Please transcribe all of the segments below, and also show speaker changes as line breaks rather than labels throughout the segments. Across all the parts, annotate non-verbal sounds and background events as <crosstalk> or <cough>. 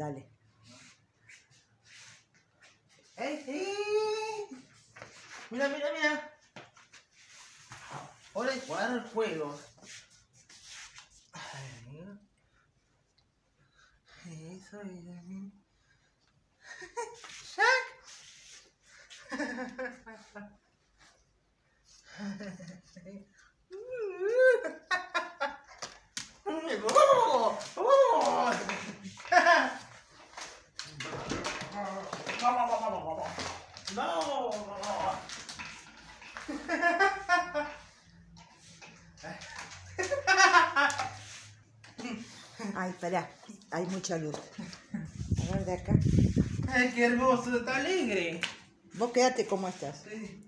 Dale.
¡Ey! Mira, mira, mira. Hora de jugar el juego. <laughs> <laughs> No.
Ay, pará. Hay mucha luz. A ver de acá.
Ay, qué hermoso, está alegre.
Vos quédate como estás.
Sí.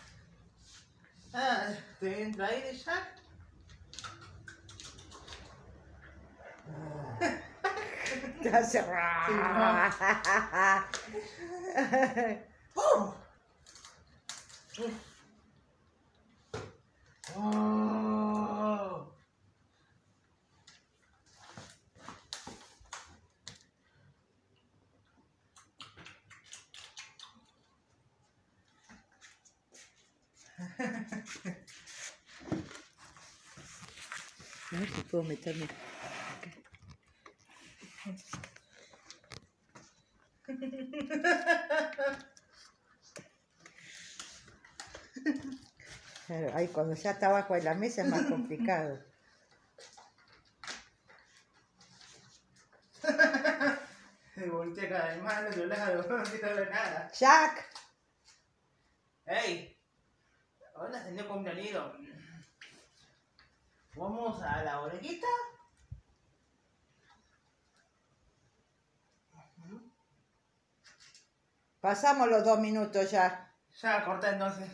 <laughs> Teen draait is dat? Dat
is raar.
Oh. Oh.
A ver si puedo meterme. acá. Claro, ahí cuando ya está abajo de la mesa es más complicado. <laughs>
Se voltea cada vez más al no quiero nada.
Jack,
¡Ey! Hola, señor cumpleañero. ¿Vamos a la orejita?
pasamos los dos minutos ya.
Ya, corta entonces.